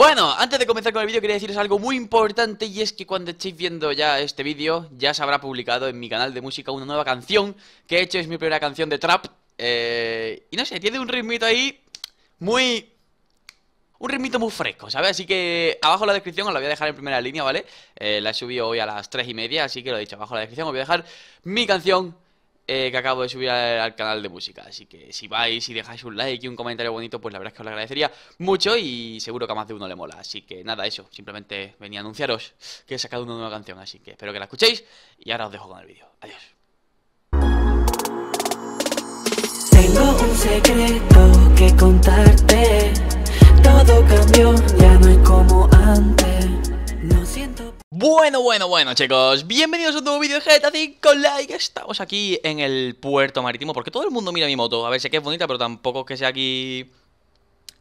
Bueno, antes de comenzar con el vídeo quería deciros algo muy importante y es que cuando estéis viendo ya este vídeo ya se habrá publicado en mi canal de música una nueva canción que he hecho, es mi primera canción de trap eh, y no sé, tiene un ritmito ahí muy... Un ritmito muy fresco, ¿sabes? Así que abajo en la descripción os la voy a dejar en primera línea, ¿vale? Eh, la he subido hoy a las 3 y media, así que lo he dicho, abajo en la descripción os voy a dejar mi canción eh, que acabo de subir al, canal de música. Así que si vais y dejáis un like y un comentario bonito, pues la verdad es que os lo agradecería mucho y seguro que a más de uno le mola. Así que nada, eso, simplemente venía a anunciaros que he sacado una nueva canción. Así que espero que la escuchéis y ahora os dejo con el vídeo. Adiós. Tengo un secreto Bueno, bueno, bueno chicos, bienvenidos a un nuevo vídeo de GTA 5 Like. Estamos aquí en el puerto marítimo Porque todo el mundo mira mi moto. A ver, sé que es bonita, pero tampoco que sea aquí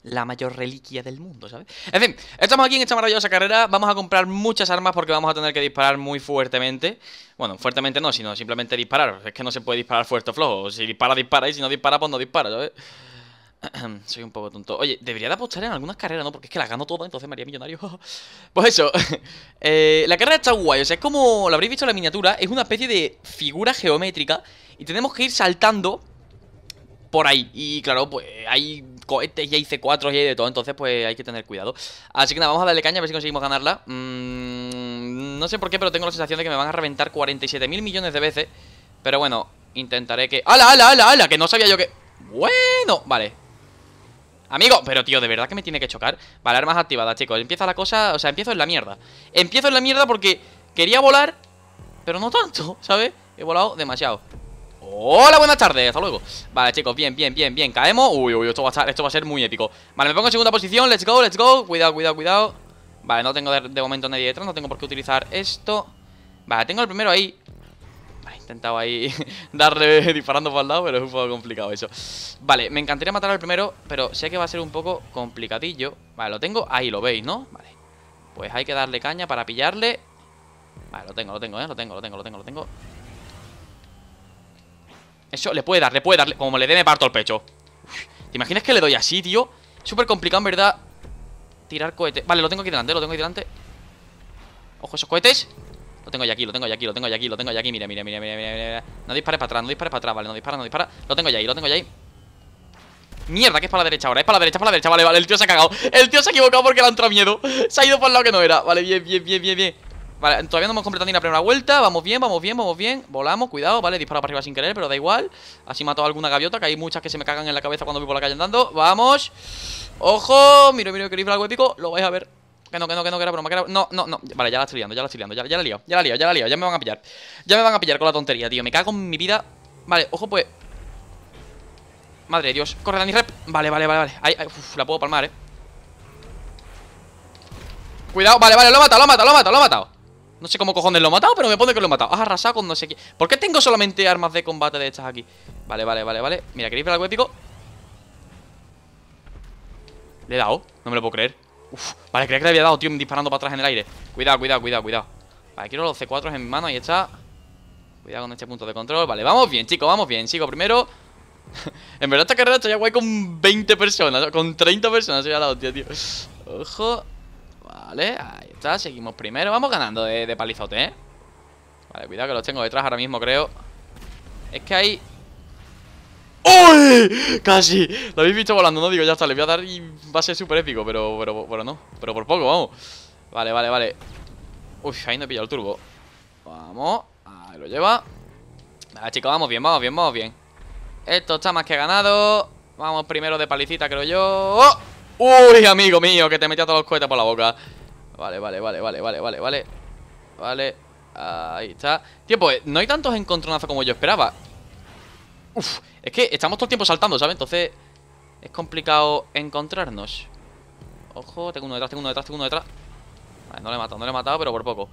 la mayor reliquia del mundo, ¿sabes? En fin, estamos aquí en esta maravillosa carrera. Vamos a comprar muchas armas porque vamos a tener que disparar muy fuertemente. Bueno, fuertemente no, sino simplemente disparar. Es que no se puede disparar fuerte o flojo. Si dispara, dispara y si no dispara, pues no dispara, ¿sabes? Soy un poco tonto. Oye, debería de apostar en algunas carreras, ¿no? Porque es que las gano todas, entonces me haría millonario. pues eso. eh, la carrera está guay. O sea, es como, lo habréis visto en la miniatura, es una especie de figura geométrica. Y tenemos que ir saltando por ahí. Y claro, pues hay cohetes y hay C4 y hay de todo. Entonces, pues hay que tener cuidado. Así que nada, vamos a darle caña a ver si conseguimos ganarla. Mm, no sé por qué, pero tengo la sensación de que me van a reventar 47 mil millones de veces. Pero bueno, intentaré que... ¡Hala, hala, hala, hala! Que no sabía yo que... Bueno, vale Amigo, pero tío, ¿de verdad que me tiene que chocar? Vale, armas activadas, chicos. Empieza la cosa, o sea, empiezo en la mierda. Empiezo en la mierda porque quería volar Pero no tanto, ¿sabes? He volado demasiado. Hola, buenas tardes, hasta luego. Vale, chicos, bien, bien, bien, bien. Caemos, uy, uy, esto va, a estar, esto va a ser muy épico. Vale, me pongo en segunda posición, let's go, let's go. Cuidado, cuidado, cuidado. Vale, no tengo de, de momento nadie detrás No tengo por qué utilizar esto. Vale, tengo el primero ahí intentado ahí darle disparando por el lado, pero es un poco complicado eso. Vale, me encantaría matar al primero, pero sé que va a ser un poco complicadillo. Vale, lo tengo, ahí lo veis, ¿no? Vale. Pues hay que darle caña para pillarle. Vale, lo tengo, lo tengo, ¿eh? Lo tengo, lo tengo, lo tengo, lo tengo. Eso, le puede dar, le puede dar. Como le dé, me parto el pecho. ¿Te imaginas que le doy así, tío? Súper complicado, en verdad. Tirar cohetes. Vale, lo tengo aquí delante, lo tengo aquí delante. Ojo, esos cohetes. Lo tengo ya aquí, lo tengo ya aquí, lo tengo ya aquí, lo tengo ya aquí. Mira, mira, mira, mira, mira. No dispares para atrás, no dispares para atrás, vale, no dispara, no dispara. Lo tengo ya ahí, lo tengo ya ahí. Mierda, que es para la derecha ahora, es para la derecha, para la derecha, vale, vale, el tío se ha cagado. El tío se ha equivocado porque le ha entrado miedo. Se ha ido por el lado que no era, vale, bien, bien, bien, bien, bien. Vale, todavía no hemos completado ni la primera vuelta. Vamos bien, vamos bien, vamos bien. Volamos, cuidado, vale, disparo para arriba sin querer, pero da igual. Así mató a alguna gaviota, que hay muchas que se me cagan en la cabeza cuando voy por la calle andando. Vamos. Ojo, miro, miro, que rifle algo épico. Lo vais a ver que no, que no, que no, que era broma, que era... No, no, no. Vale, ya la estoy liando, ya la estoy liando Ya, ya la lío, ya la lío, ya la lío Ya me van a pillar. Ya me van a pillar con la tontería, tío Me cago en mi vida. Vale, ojo, pues. Madre de Dios Corre, Dani Rep. Vale, vale, vale, vale. Ahí, uf, la puedo palmar, eh. Cuidado, vale, vale, lo he matado, lo he matado, lo he matado, lo he matado. No sé cómo cojones lo he matado, pero me pone que lo he matado. Has arrasado con no sé qué. ¿Por qué tengo solamente armas de combate de estas aquí? Vale, vale, vale, vale. Mira, ¿queréis ver algo épico? Le he dado, no me lo puedo creer Uf, vale, creía que le había dado, tío, disparando para atrás en el aire. Cuidado, cuidado, cuidado, cuidado. Vale, quiero los C4 en mi mano, ahí está. Cuidado con este punto de control. Vale, vamos bien, chicos, vamos bien. Sigo primero. En verdad esta carrera está ya guay con 20 personas Con 30 personas, soy la hostia, tío. Ojo. Vale, ahí está, seguimos primero. Vamos ganando de, de palizote, ¿eh? Vale, cuidado que los tengo detrás ahora mismo, creo. Es que hay ¡Uy! Casi. Lo habéis visto volando, no digo, ya está, le voy a dar y va a ser súper épico, pero, pero, pero no. Pero por poco, vamos. Vale, vale, vale. Uy, ahí no he pillado el turbo. Vamos, ahí lo lleva. Vale, chicos, vamos bien, vamos bien, vamos bien. Esto está más que ganado. Vamos primero de palicita, creo yo. ¡Oh! Uy, amigo mío, que te metía todos los cohetes por la boca. Vale, vale, vale, vale, vale, vale, vale. Vale, ahí está. Tío, pues no hay tantos encontronazos como yo esperaba Uf, es que estamos todo el tiempo saltando, ¿sabes? Entonces es complicado encontrarnos. Ojo, tengo uno detrás, tengo uno detrás, tengo uno detrás. Vale, no le he matado, no le he matado, pero por poco.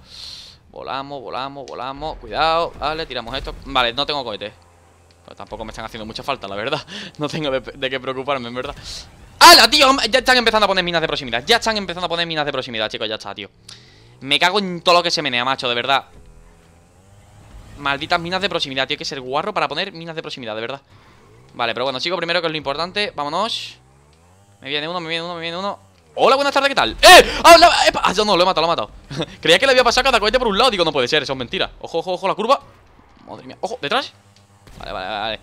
Volamos, volamos, volamos. Cuidado, vale, tiramos esto. Vale, no tengo cohetes Pues tampoco me están haciendo mucha falta, la verdad. No tengo de, qué preocuparme, en verdad. ¡Hala, tío! Ya están empezando a poner minas de proximidad. Ya están empezando a poner minas de proximidad, chicos, ya está, tío. Me cago en todo lo que se menea, macho, de verdad Malditas minas de proximidad, tío que ser guarro para poner minas de proximidad, de verdad. Vale, pero bueno, sigo primero que es lo importante. Vámonos. Me viene uno, me viene uno, me viene uno. Hola, buenas tardes, ¿qué tal? ¡Eh! ¡Ah, la-! Ah, yo no, lo he matado, lo he matado. Creía que le había pasado cada cohete por un lado. Digo, no puede ser, eso es mentira. Ojo, ojo, ojo, la curva. Madre mía, ojo, ¿detrás? Vale, vale, vale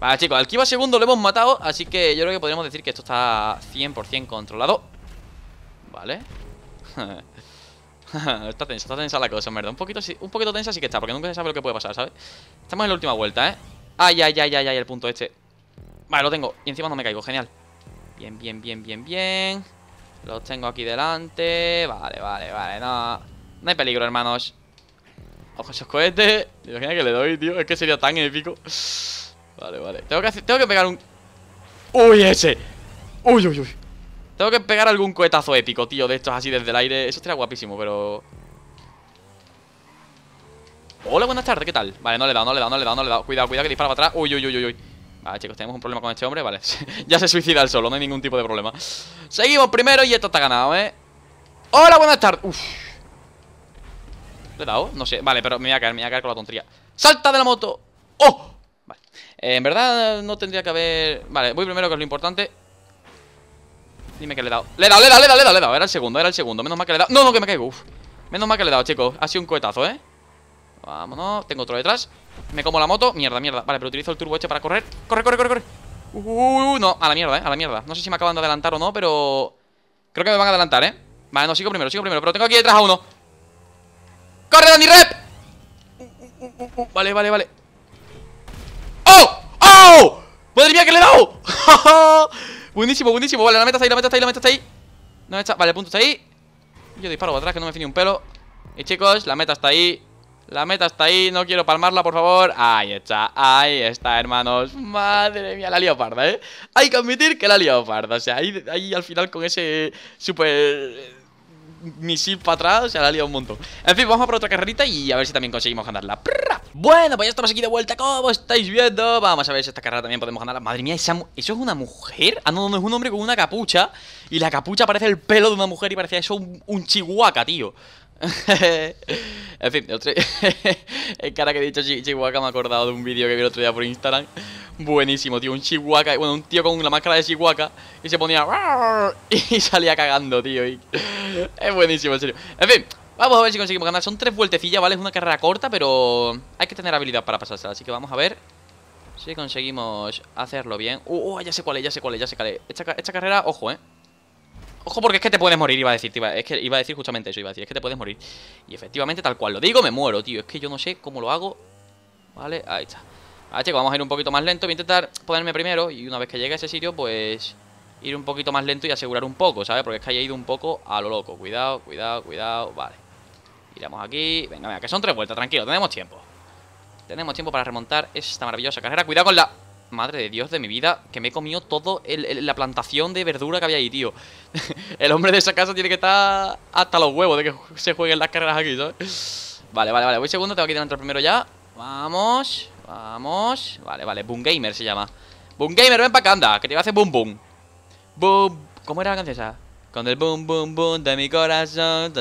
Vale, chicos, al Kiva segundo lo hemos matado Así que yo creo que podríamos decir que esto está 100% controlado. Vale Está tensa, está tensa la cosa, en verdad Un poquito, un poquito tensa sí que está Porque nunca se sabe lo que puede pasar, ¿sabes? Estamos en la última vuelta, ¿eh? Ay, ay, ay, ay, ay, el punto este Vale, lo tengo Y encima no me caigo, genial Bien, bien, bien, bien, bien Los tengo aquí delante Vale, vale, vale, no No hay peligro, hermanos Ojo esos cohetes ¿Te imaginas que le doy, tío? Es que sería tan épico Vale, vale Tengo que, tengo que pegar un... ¡Uy, ese! ¡Uy, uy, uy! Tengo que pegar algún cohetazo épico, tío De estos así desde el aire. Eso estaría guapísimo, pero... Hola, buenas tardes, ¿qué tal? Vale, no le he dado, no le he dado, no le he dado, no le he dado. Cuidado, cuidado, que dispara para atrás. Uy, uy, uy, uy, uy. Vale, chicos, tenemos un problema con este hombre Vale, ya se suicida el solo, no hay ningún tipo de problema. Seguimos primero y esto está ganado, ¿eh? Hola, buenas tardes. Uf. ¿Le he dado? No sé, vale, pero me voy a caer, me voy a caer con la tontería. ¡Salta de la moto! ¡Oh! Vale, Eh, en verdad no tendría que haber... Vale, voy primero, que es lo importante Dime que le he dado. Le he dado, le he dado, le he dado, le he dado, Era el segundo, era el segundo. Menos mal que le he dado. No, no, que me caigo, uf. Menos mal que le he dado, chicos. Ha sido un cohetazo, ¿eh? Vámonos. Tengo otro detrás. Me como la moto. Mierda, mierda. Vale, pero utilizo el turbo este para correr. Corre, corre, corre, corre. Uh, no, a la mierda, eh, a la mierda. No sé si me acaban de adelantar o no, pero Creo que me van a adelantar, eh Vale, no, sigo primero, sigo primero Pero tengo aquí detrás a uno. ¡Corre, Dani Rep! Vale, vale, vale. ¡Oh! ¡Oh! ¡Madre mía, que le he dado! buenísimo, buenísimo. Vale, la meta está ahí, la meta está ahí, la meta está ahí. No está, Vale, el punto está ahí. Yo disparo para atrás, que no me fío ni un pelo. Y chicos, la meta está ahí. La meta está ahí, no quiero palmarla, por favor. Ahí está, ahí está, hermanos. Madre mía, la he liado parda, ¿eh? Hay que admitir que la he liado parda O sea, ahí, ahí al final con ese super misil para atrás, o sea, la ha liado un montón. En fin, vamos a por otra carrerita y a ver si también conseguimos ganarla. ¡Prrra! Bueno, pues ya estamos aquí de vuelta, como estáis viendo. Vamos a ver si esta carrera también podemos ganarla. Madre mía, ¿esa ¿eso es una mujer? Ah, no, no, es un hombre con una capucha. Y la capucha parece el pelo de una mujer y parecía eso un, un chihuahua, tío. en fin, otro... el cara que he dicho chi- chihuahua me ha acordado de un vídeo que vi el otro día por Instagram. Buenísimo, tío. Un chihuahua, bueno, un tío con la máscara de chihuahua y se ponía y salía cagando, tío. Es buenísimo, en serio. En fin, vamos a ver si conseguimos ganar. Son tres vueltecillas, ¿vale? Es una carrera corta, pero hay que tener habilidad para pasársela. Así que vamos a ver si conseguimos hacerlo bien. Uh, uh, ya sé cuál es, ya sé cuál es, ya sé cuál es. Esta carrera, ojo, eh. Ojo porque es que te puedes morir, iba a decir, iba- es que iba a decir justamente eso, iba a decir, es que te puedes morir. Y efectivamente, tal cual lo digo, me muero, tío. Es que yo no sé cómo lo hago. Vale, ahí está. Chicos, vamos a ir un poquito más lento. Voy a intentar ponerme primero y una vez que llegue a ese sitio, pues ir un poquito más lento y asegurar un poco, ¿sabes? Porque es que haya ido un poco a lo loco. Cuidado, cuidado, cuidado. Vale. Iramos aquí. Venga, venga, que son tres vueltas, tranquilo, tenemos tiempo. Tenemos tiempo para remontar esta maravillosa carrera. Cuidado con la... Madre de Dios de mi vida, que me he comido todo la plantación de verdura que había ahí, tío. el hombre de esa casa tiene que estar hasta los huevos de que se jueguen las carreras aquí, ¿sabes? Vale, vale, vale. Voy segundo, tengo que entrar primero ya. Vamos, vamos. Vale, vale. Boom Gamer se llama. Boom Gamer, ven para acá, anda, que te va a hacer boom boom. Boom. ¿Cómo era la canción esa? Con el boom boom boom de mi corazón.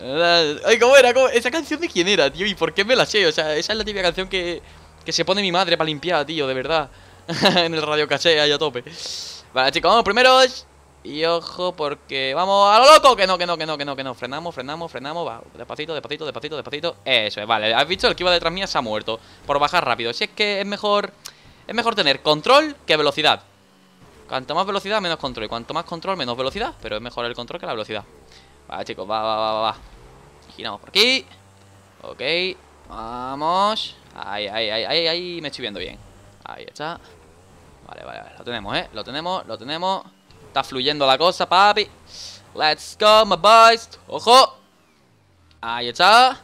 Ay, ¿cómo era? ¿Cómo? ¿Esa canción de quién era, tío? ¿Y por qué me la sé? O sea, esa es la típica canción que, que se pone mi madre para limpiar, tío, de verdad. en el radio caché ahí a tope. Vale, chicos, vamos primeros. Y ojo, porque vamos a lo loco. Que no, que no, que no, que no, que no. Frenamos, frenamos, frenamos. Va, despacito, despacito, despacito, despacito. Eso es, vale. Has visto el que iba detrás mía se ha muerto. Por bajar rápido. Si es que es mejor. Es mejor tener control que velocidad. Cuanto más velocidad, menos control. Y cuanto más control, menos velocidad. Pero es mejor el control que la velocidad. Vale, chicos, va, va, va, va. Giramos por aquí. Ok. Vamos. Ahí, ahí, ahí, ahí, ahí. Me estoy viendo bien. Ahí está. Vale, vale, vale. Lo tenemos, ¿eh? Lo tenemos, lo tenemos. Está fluyendo la cosa, papi. Let's go, my boys. ¡Ojo! Ahí está.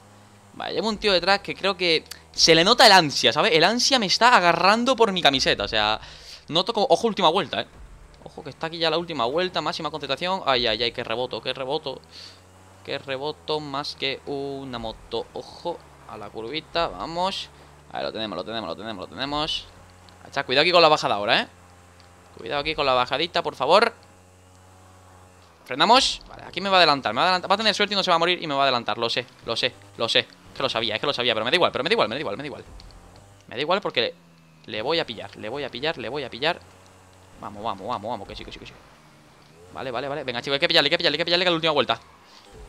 Vale, llevo un tío detrás que creo que se le nota el ansia, ¿sabes? El ansia me está agarrando por mi camiseta. O sea, noto como... Ojo, última vuelta, ¿eh? Ojo, que está aquí ya la última vuelta. Máxima concentración. Ay, ay, ay, qué reboto, qué reboto. Qué reboto más que una moto. Ojo, a la curvita. Vamos. Ahí lo tenemos, lo tenemos, lo tenemos, lo tenemos. Está, cuidado aquí con la bajada ahora, ¿eh? Cuidado aquí con la bajadita, por favor. Frenamos. Vale, aquí me va a adelantar. Me va a adelantar. Va a tener suerte y no se va a morir y me va a adelantar. Lo sé, lo sé, lo sé. Que lo sabía, es que lo sabía. Pero me da igual, pero me da igual, me da igual, me da igual. Me da igual porque le, voy a pillar, le voy a pillar, le voy a pillar. Vamos, vamos, vamos, vamos, que sí, que sí, que sí. Vale, vale, vale. Venga, chicos, hay que pillarle, hay que pillarle, hay que pillarle que la última vuelta.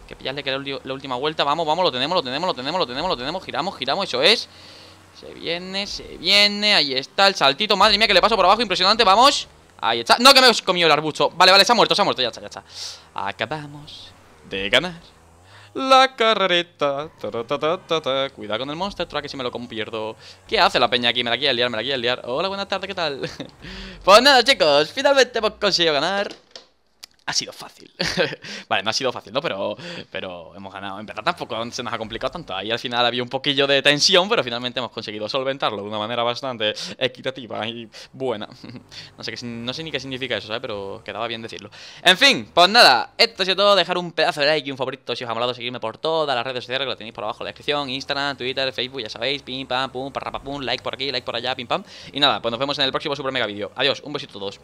Que pillarle que es la última vuelta. Vamos, vamos, lo tenemos, lo tenemos, lo tenemos, lo tenemos, lo tenemos. Giramos, giramos, eso es. Se viene, se viene. Ahí está el saltito. Madre mía, que le paso por abajo. Impresionante, vamos. Ahí está. No, que me he comido el arbusto. Vale, vale, se ha muerto, se ha muerto. Ya está, ya está. Acabamos de ganar. La carrerita. Cuidado con el monster truck que si me lo pierdo. ¿Qué hace la peña aquí? Me la quiere liar, me la quiere liar. Hola, buenas tardes, ¿qué tal? pues nada, chicos, finalmente hemos conseguido ganar ha sido fácil. vale, no ha sido fácil, ¿no? Pero, pero hemos ganado. En verdad tampoco se nos ha complicado tanto. Ahí al final había un poquillo de tensión, pero finalmente hemos conseguido solventarlo de una manera bastante equitativa y buena. no, sé qué, no sé ni qué significa eso, ¿sabes? Pero quedaba bien decirlo. En fin, pues nada, esto ha sido todo. Dejar un pedazo de like y un favorito si os ha molado. Seguirme por todas las redes sociales que lo tenéis por abajo en la descripción. Instagram, Twitter, Facebook, ya sabéis. Pim, pam, pum, parrapa, pum. Like por aquí, like por allá, pim, pam. Y nada, pues nos vemos en el próximo super mega vídeo. Adiós, un besito a todos.